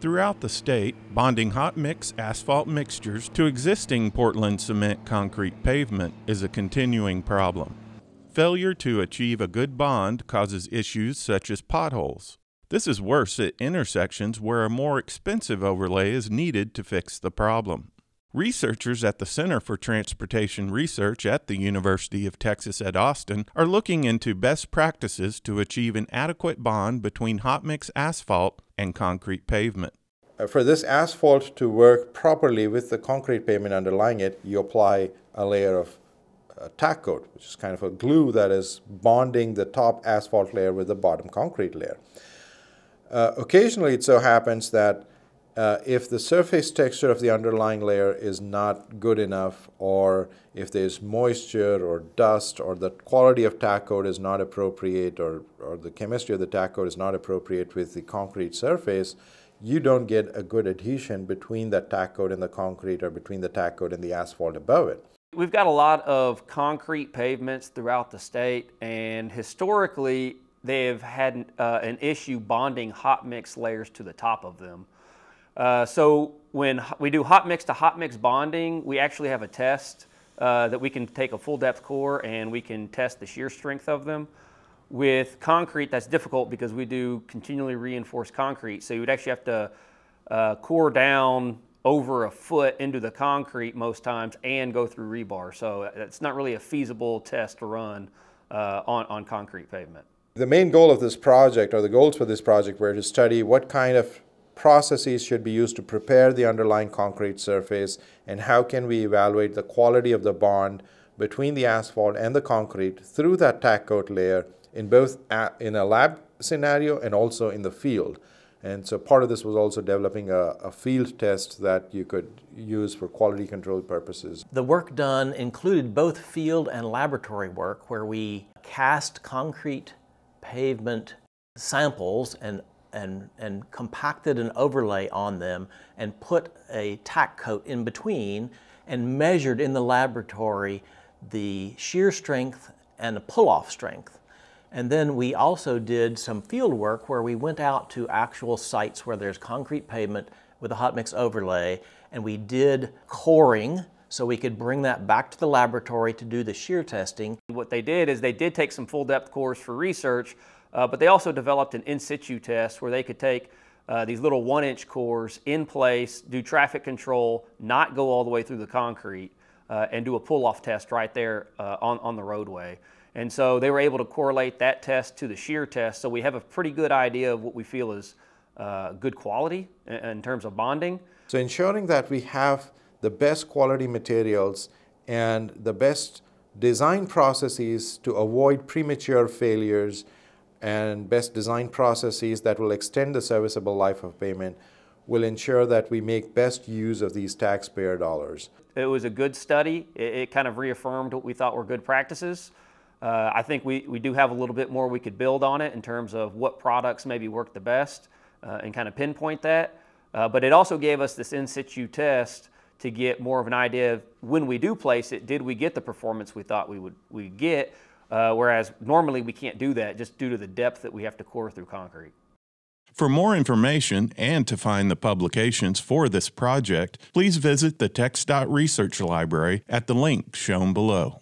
Throughout the state, bonding hot mix asphalt mixtures to existing Portland cement concrete pavement is a continuing problem. Failure to achieve a good bond causes issues such as potholes. This is worse at intersections where a more expensive overlay is needed to fix the problem. Researchers at the Center for Transportation Research at the University of Texas at Austin are looking into best practices to achieve an adequate bond between hot mix asphalt and concrete pavement. Uh, for this asphalt to work properly with the concrete pavement underlying it, you apply a layer of uh, tack coat, which is kind of a glue that is bonding the top asphalt layer with the bottom concrete layer. Uh, occasionally, it so happens that uh, if the surface texture of the underlying layer is not good enough, or if there's moisture or dust, or the quality of tack coat is not appropriate, or, or the chemistry of the tack coat is not appropriate with the concrete surface, you don't get a good adhesion between the tack coat and the concrete or between the tack coat and the asphalt above it. We've got a lot of concrete pavements throughout the state and historically they've had uh, an issue bonding hot mix layers to the top of them. Uh, so when we do hot mix to hot mix bonding, we actually have a test uh, that we can take a full depth core and we can test the shear strength of them. With concrete, that's difficult because we do continually reinforced concrete. So you would actually have to uh, core down over a foot into the concrete most times and go through rebar. So it's not really a feasible test to run uh, on, on concrete pavement. The main goal of this project, or the goals for this project, were to study what kind of processes should be used to prepare the underlying concrete surface and how can we evaluate the quality of the bond between the asphalt and the concrete through that tack coat layer in both in a lab scenario and also in the field. And so part of this was also developing a, a, field test that you could use for quality control purposes. The work done included both field and laboratory work where we cast concrete pavement samples and, and, and compacted an overlay on them and put a tack coat in between and measured in the laboratory the shear strength and the pull-off strength and then we also did some field work where we went out to actual sites where there's concrete pavement with a hot mix overlay, and we did coring so we could bring that back to the laboratory to do the shear testing. What they did is they did take some full depth cores for research, uh, but they also developed an in situ test where they could take uh, these little one inch cores in place, do traffic control, not go all the way through the concrete, uh, and do a pull off test right there uh, on, on the roadway. And so they were able to correlate that test to the shear test. So we have a pretty good idea of what we feel is uh, good quality in, in terms of bonding. So ensuring that we have the best quality materials and the best design processes to avoid premature failures and best design processes that will extend the serviceable life of pavement will ensure that we make best use of these taxpayer dollars. It was a good study. It, it kind of reaffirmed what we thought were good practices. Uh, I think we, we do have a little bit more we could build on it in terms of what products maybe work the best uh, and kind of pinpoint that. Uh, but it also gave us this in situ test to get more of an idea of when we do place it, did we get the performance we thought we would we get? Uh, whereas normally we can't do that just due to the depth that we have to core through concrete. For more information and to find the publications for this project, please visit the TxDOT Research Library at the link shown below.